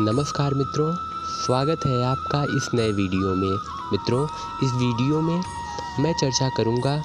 नमस्कार मित्रों, स्वागत है आपका इस नए वीडियो में। मित्रों, इस वीडियो में मैं चर्चा करूँगा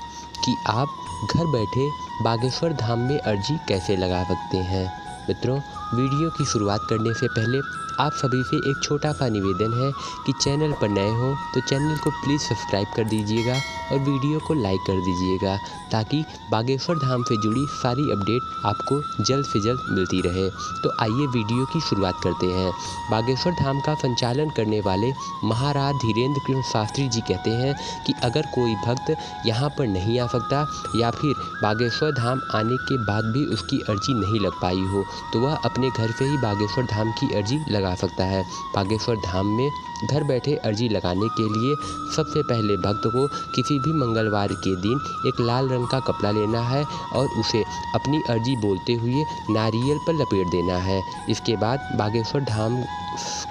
कि आप घर बैठे बागेश्वर धाम में अर्जी कैसे लगा सकते हैं। मित्रों, वीडियो की शुरुआत करने से पहले आप सभी से एक छोटा सा निवेदन है कि चैनल पर नए हो तो चैनल को प्लीज़ सब्सक्राइब कर दीजिएगा और वीडियो को लाइक कर दीजिएगा ताकि बागेश्वर धाम से जुड़ी सारी अपडेट आपको जल्द से जल्द मिलती रहे। तो आइए वीडियो की शुरुआत करते हैं। बागेश्वर धाम का संचालन करने वाले महाराज धीरेन्द्र कृष्ण शास्त्री जी कहते हैं कि अगर कोई भक्त यहाँ पर नहीं आ सकता या फिर बागेश्वर धाम आने के बाद भी उसकी अर्जी नहीं लग पाई हो तो वह अपने घर से ही बागेश्वर धाम की अर्जी लगा सकता है। बागेश्वर धाम में घर बैठे अर्जी लगाने के लिए सबसे पहले भक्त को किसी भी मंगलवार के दिन एक लाल रंग का कपड़ा लेना है और उसे अपनी अर्जी बोलते हुए नारियल पर लपेट देना है। इसके बाद बागेश्वर धाम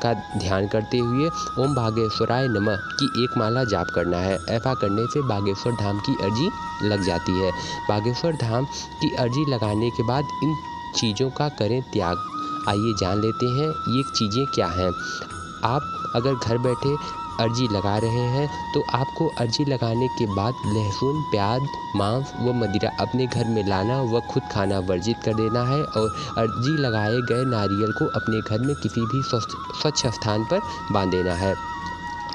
का ध्यान करते हुए ओम बागेश्वराय नमः की एक माला जाप करना है। ऐसा करने से बागेश्वर धाम की अर्जी लग जाती है। बागेश्वर धाम की अर्जी लगाने के बाद इन चीज़ों का करें त्याग। आइए जान लेते हैं ये चीज़ें क्या हैं। आप अगर घर बैठे अर्जी लगा रहे हैं तो आपको अर्जी लगाने के बाद लहसुन, प्याज, मांस व मदिरा अपने घर में लाना व खुद खाना वर्जित कर देना है और अर्जी लगाए गए नारियल को अपने घर में किसी भी स्वच्छ स्थान पर बाँध देना है।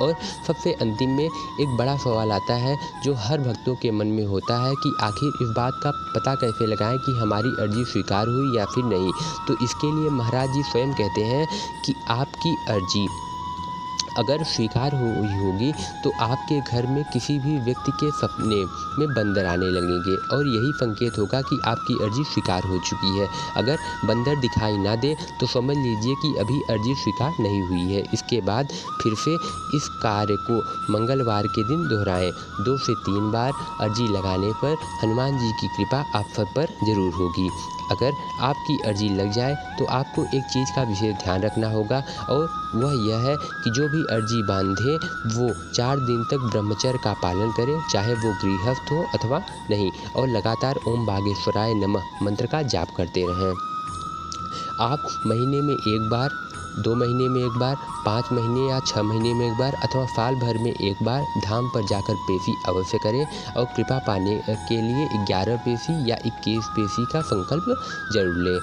और सबसे अंतिम में एक बड़ा सवाल आता है जो हर भक्तों के मन में होता है कि आखिर इस बात का पता कैसे लगाएँ कि हमारी अर्जी स्वीकार हुई या फिर नहीं। तो इसके लिए महाराज जी स्वयं कहते हैं कि आपकी अर्जी अगर स्वीकार हुई होगी तो आपके घर में किसी भी व्यक्ति के सपने में बंदर आने लगेंगे। और यही संकेत होगा कि आपकी अर्जी स्वीकार हो चुकी है। अगर बंदर दिखाई ना दे तो समझ लीजिए कि अभी अर्जी स्वीकार नहीं हुई है। इसके बाद फिर से इस कार्य को मंगलवार के दिन दोहराएँ। दो से तीन बार अर्जी लगाने पर हनुमान जी की कृपा आप सब पर ज़रूर होगी। अगर आपकी अर्जी लग जाए तो आपको एक चीज़ का विशेष ध्यान रखना होगा। और वह यह है कि जो भी अर्जी बांधे, वो चार दिन तक ब्रह्मचर्य का पालन करें, चाहे वो गृहस्थ हो अथवा नहीं, और लगातार ओम बागेश्वराय नमः मंत्र का जाप करते रहें। आप महीने में एक बार, दो महीने में एक बार, पाँच महीने या छः महीने में एक बार, अथवा साल भर में एक बार धाम पर जाकर पेशी अवश्य करें, और कृपा पाने के लिए ग्यारह पेशी या इक्कीस पेशी का संकल्प ज़रूर लें।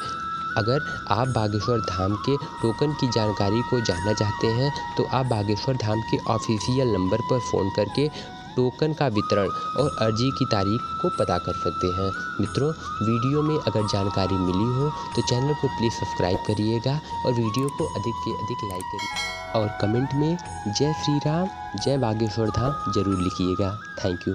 अगर आप बागेश्वर धाम के टोकन की जानकारी को जानना चाहते हैं तो आप बागेश्वर धाम के ऑफिशियल नंबर पर फ़ोन करके टोकन का वितरण और अर्जी की तारीख को पता कर सकते हैं। मित्रों, वीडियो में अगर जानकारी मिली हो तो चैनल को प्लीज़ सब्सक्राइब करिएगा और वीडियो को अधिक से अधिक लाइक करिए और कमेंट में जय श्री राम, जय बागेश्वर धाम ज़रूर लिखिएगा। Thank you.